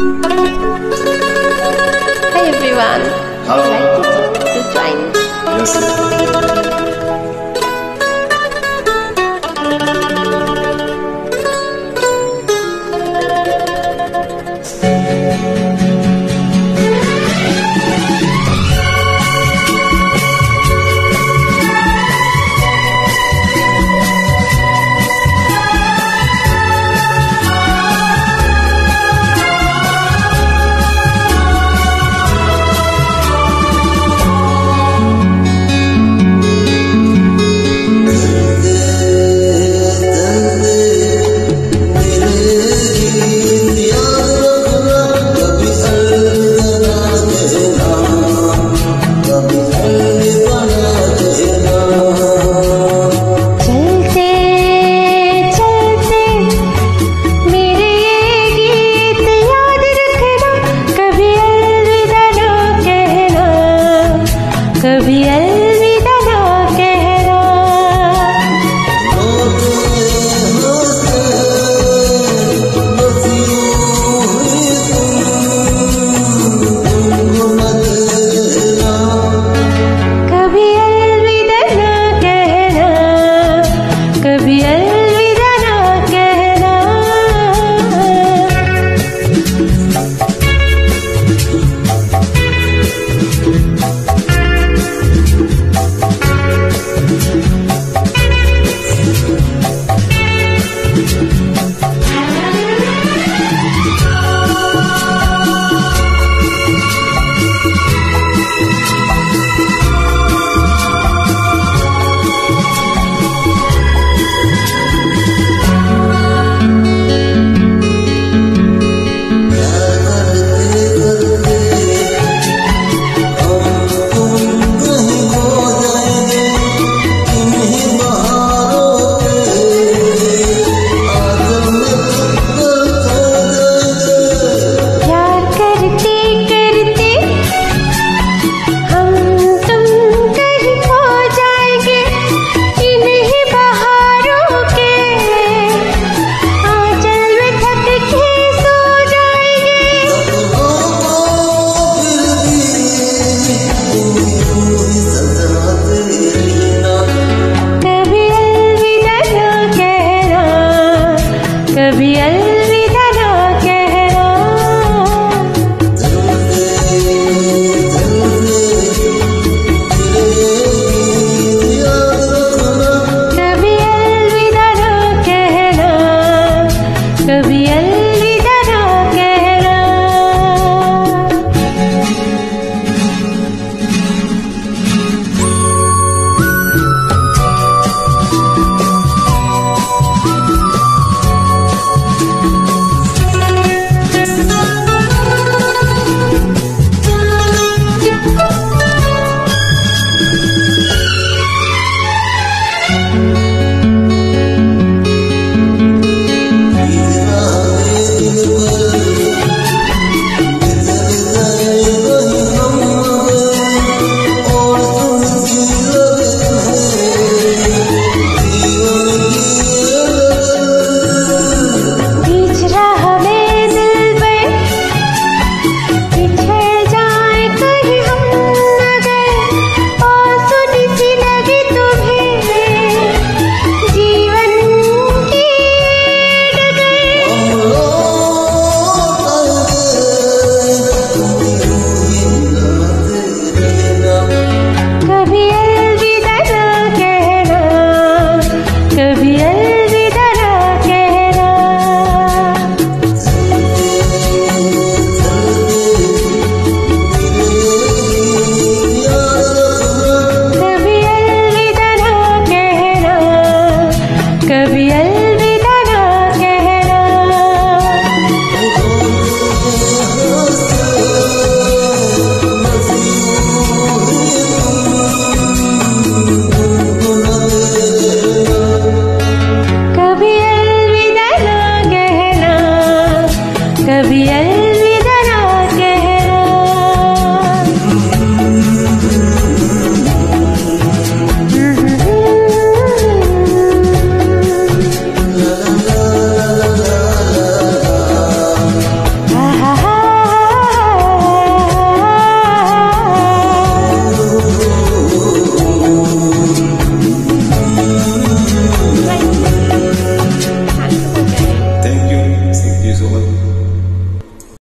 Hi everyone. Hello. Would you like to, to join? Yes.